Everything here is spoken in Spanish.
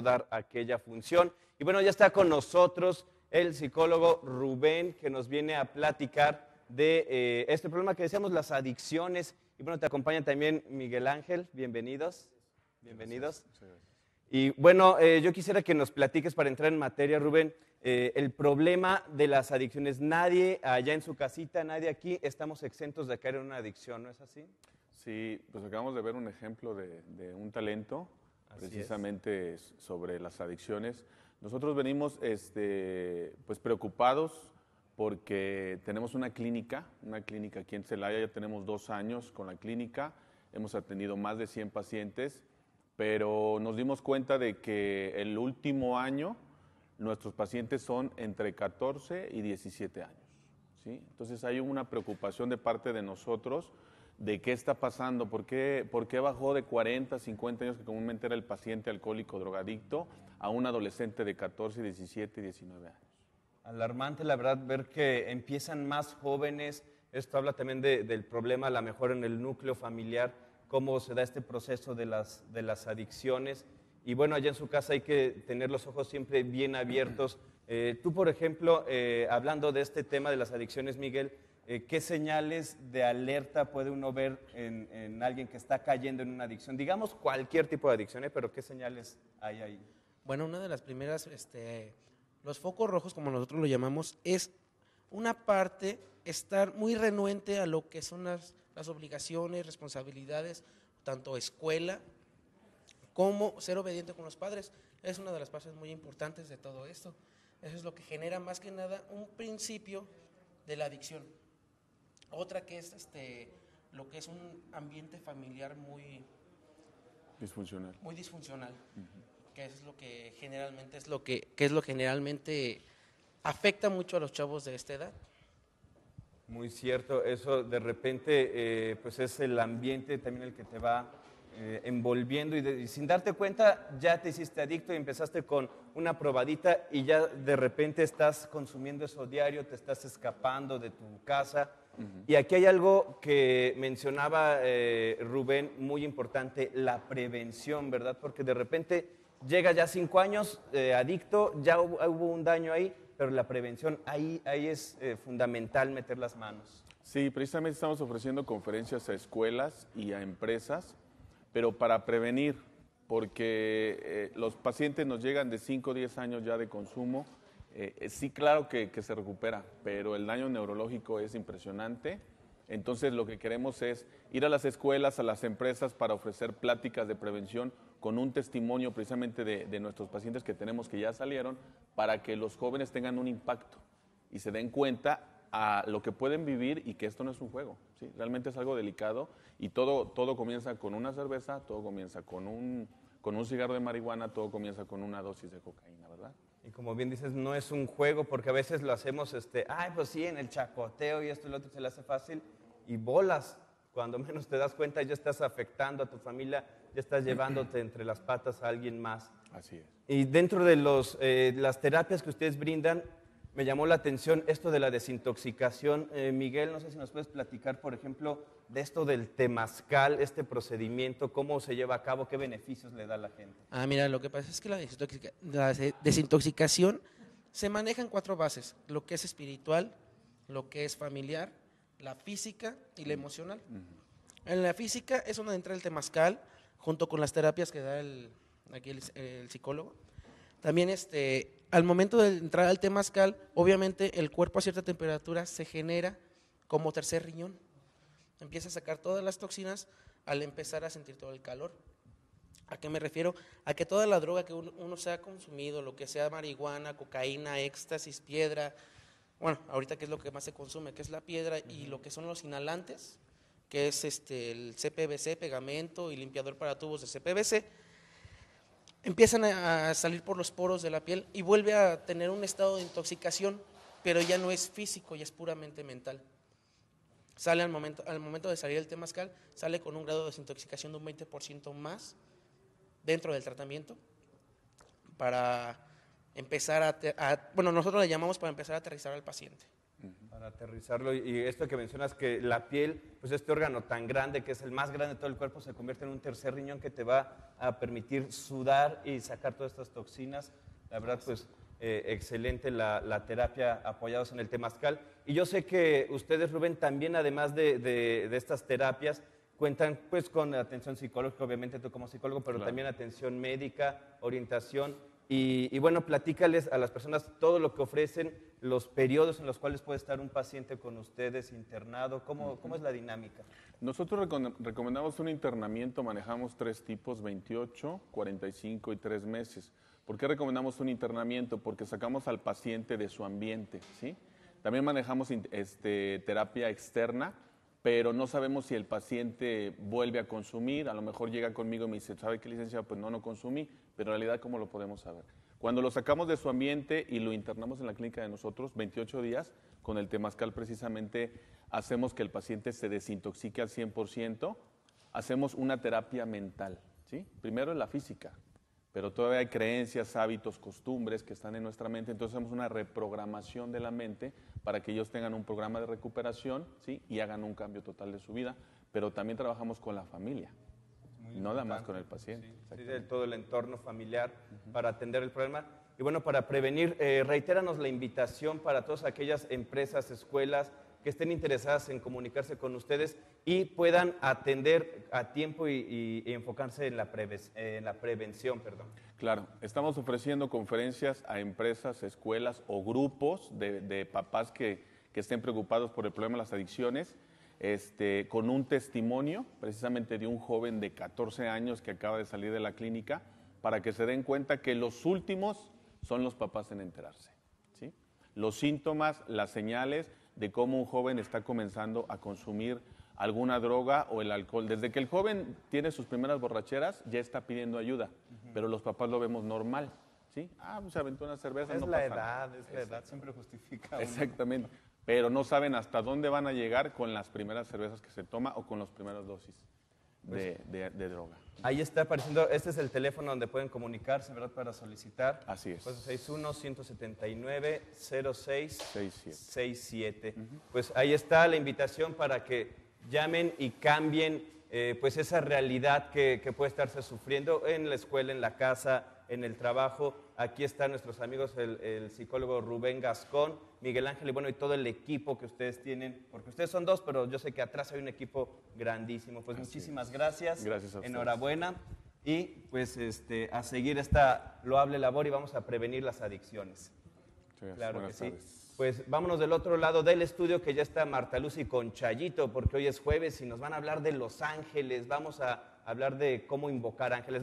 dar aquella función. Y bueno, ya está con nosotros el psicólogo Rubén, que nos viene a platicar de eh, este problema que decíamos, las adicciones. Y bueno, te acompaña también Miguel Ángel, bienvenidos. Bienvenidos. Y bueno, eh, yo quisiera que nos platiques para entrar en materia, Rubén, eh, el problema de las adicciones. Nadie allá en su casita, nadie aquí, estamos exentos de caer en una adicción, ¿no es así? Sí, pues acabamos de ver un ejemplo de, un talento precisamente sobre las adicciones. Nosotros venimos este, pues preocupados porque tenemos una clínica, una clínica aquí en Celaya, ya tenemos dos años con la clínica, hemos atendido más de 100 pacientes, pero nos dimos cuenta de que el último año nuestros pacientes son entre 14 y 17 años. ¿sí? Entonces hay una preocupación de parte de nosotros de qué está pasando, por qué, por qué bajó de 40, 50 años, que comúnmente era el paciente alcohólico drogadicto, a un adolescente de 14, 17, 19 años. Alarmante, la verdad, ver que empiezan más jóvenes. Esto habla también del problema, a lo mejor en el núcleo familiar, cómo se da este proceso de las, de las adicciones. Y bueno, allá en su casa hay que tener los ojos siempre bien abiertos. Eh, tú, por ejemplo, eh, hablando de este tema de las adicciones, Miguel, eh, ¿qué señales de alerta puede uno ver en, alguien que está cayendo en una adicción? Digamos cualquier tipo de adicción, ¿eh? pero ¿qué señales hay ahí? Bueno, una de las primeras, este, los focos rojos, como nosotros lo llamamos, es una parte estar muy renuente a lo que son las, las obligaciones, responsabilidades, tanto escuela como ser obediente con los padres. Es una de las partes muy importantes de todo esto. Eso es lo que genera más que nada un principio de la adicción. Otra que es este, lo que es un ambiente familiar muy disfuncional. Muy disfuncional. Que es lo que generalmente es lo que, es lo generalmente afecta mucho a los chavos de esta edad. Muy cierto, eso de repente eh, pues es el ambiente también el que te va eh, envolviendo y, sin darte cuenta ya te hiciste adicto y empezaste con una probadita y ya de repente estás consumiendo eso diario, te estás escapando de tu casa. Y aquí hay algo que mencionaba eh, Rubén, muy importante, la prevención, ¿verdad? Porque de repente llega ya cinco años eh, adicto, ya hubo, un daño ahí, pero la prevención, ahí, ahí es fundamental meter las manos. Sí, precisamente estamos ofreciendo conferencias a escuelas y a empresas pero para prevenir, porque eh, los pacientes nos llegan de 5 o 10 años ya de consumo, eh, eh, sí claro que, se recupera, pero el daño neurológico es impresionante. Entonces lo que queremos es ir a las escuelas, a las empresas para ofrecer pláticas de prevención con un testimonio precisamente de, de nuestros pacientes que tenemos que ya salieron, para que los jóvenes tengan un impacto y se den cuenta a lo que pueden vivir y que esto no es un juego. ¿Sí? Realmente es algo delicado y todo, todo comienza con una cerveza, todo comienza con un, con un cigarro de marihuana, todo comienza con una dosis de cocaína, ¿verdad? Y como bien dices, no es un juego porque a veces lo hacemos, este, ay, pues sí, en el chacoteo y esto y lo otro se le hace fácil y bolas. Cuando menos te das cuenta ya estás afectando a tu familia, ya estás llevándote entre las patas a alguien más. Así es. Y dentro de los, eh, las terapias que ustedes brindan, me llamó la atención esto de la desintoxicación. Eh, Miguel, no sé si nos puedes platicar, por ejemplo, de esto del temazcal, este procedimiento, cómo se lleva a cabo, qué beneficios le da a la gente. Ah, mira, lo que pasa es que la, desintoxicación se maneja en cuatro bases, lo que es espiritual, lo que es familiar, la física y la emocional. En la física es donde entra el temazcal, junto con las terapias que da el, aquí el psicólogo. También este, al momento de entrar al temazcal, obviamente el cuerpo a cierta temperatura se genera como tercer riñón. Empieza a sacar todas las toxinas al empezar a sentir todo el calor. ¿A qué me refiero? A que toda la droga que uno, se ha consumido, lo que sea marihuana, cocaína, éxtasis, piedra, bueno, ahorita qué es lo que más se consume, que es la piedra y lo que son los inhalantes, que es este el CPVC, pegamento y limpiador para tubos de CPVC, empiezan a salir por los poros de la piel y vuelve a tener un estado de intoxicación, pero ya no es físico, ya es puramente mental. Sale al momento, al momento de salir el temazcal, sale con un grado de desintoxicación de un 20% más dentro del tratamiento para empezar a, bueno, nosotros le llamamos para empezar a aterrizar al paciente. Para aterrizarlo, y esto que mencionas que la piel, pues este órgano tan grande, que es el más grande de todo el cuerpo, se convierte en un tercer riñón que te va a permitir sudar y sacar todas estas toxinas. La verdad, pues eh, excelente la, la, terapia apoyados en el temazcal. Y yo sé que ustedes, Rubén, también además de, de, de estas terapias, cuentan pues con atención psicológica, obviamente tú como psicólogo, pero claro. también atención médica, orientación. Y, y, bueno, platícales a las personas todo lo que ofrecen, los periodos en los cuales puede estar un paciente con ustedes internado, ¿cómo, cómo es la dinámica? Nosotros recomendamos un internamiento, manejamos tres tipos, 28, 45 y 3 meses. ¿Por qué recomendamos un internamiento? Porque sacamos al paciente de su ambiente, ¿sí? También manejamos este, terapia externa, pero no sabemos si el paciente vuelve a consumir, a lo mejor llega conmigo y me dice, ¿sabe qué licenciado? Pues no, no consumí, pero en realidad, ¿cómo lo podemos saber? Cuando lo sacamos de su ambiente y lo internamos en la clínica de nosotros, 28 días, con el temazcal precisamente hacemos que el paciente se desintoxique al 100%, hacemos una terapia mental, ¿sí? Primero en la física, pero todavía hay creencias, hábitos, costumbres que están en nuestra mente, entonces hacemos una reprogramación de la mente para que ellos tengan un programa de recuperación ¿sí? y hagan un cambio total de su vida, pero también trabajamos con la familia, Muy no nada más con el paciente. Sí, sí, todo el entorno familiar uh -huh. para atender el problema. Y bueno, para prevenir, eh, reitéranos la invitación para todas aquellas empresas, escuelas que estén interesadas en comunicarse con ustedes y puedan atender a tiempo y, enfocarse en la, en la prevención. Perdón. Claro, estamos ofreciendo conferencias a empresas, escuelas o grupos de, de papás que, que, estén preocupados por el problema de las adicciones, este, con un testimonio precisamente de un joven de 14 años que acaba de salir de la clínica, para que se den cuenta que los últimos son los papás en enterarse. ¿sí? Los síntomas, las señales de cómo un joven está comenzando a consumir alguna droga o el alcohol. Desde que el joven tiene sus primeras borracheras, ya está pidiendo ayuda, uh -huh. pero los papás lo vemos normal. ¿sí? Ah, pues se aventó una cerveza. Es no la pasa edad, nada. es la edad, siempre justifica. Exactamente. Pero no saben hasta dónde van a llegar con las primeras cervezas que se toma o con las primeras dosis de, Pues, de, de droga. Ahí está apareciendo, este es el teléfono donde pueden comunicarse, ¿verdad? Para solicitar. Así es. Pues 61-179-0667. 67. Pues ahí está la invitación para que llamen y cambien eh, pues esa realidad que, que puede estarse sufriendo en la escuela, en la casa, en el trabajo. Aquí están nuestros amigos, el, el, psicólogo Rubén Gascón, Miguel Ángel y bueno, y todo el equipo que ustedes tienen, porque ustedes son dos, pero yo sé que atrás hay un equipo grandísimo. Pues Así muchísimas es. gracias. Gracias a ustedes. Enhorabuena. Y pues este, a seguir esta loable labor y vamos a prevenir las adicciones. Sí, Claro que sí. tardes. Pues vámonos del otro lado del estudio que ya está Marta Luz y con Chayito, porque hoy es jueves y nos van a hablar de los ángeles, vamos a hablar de cómo invocar ángeles.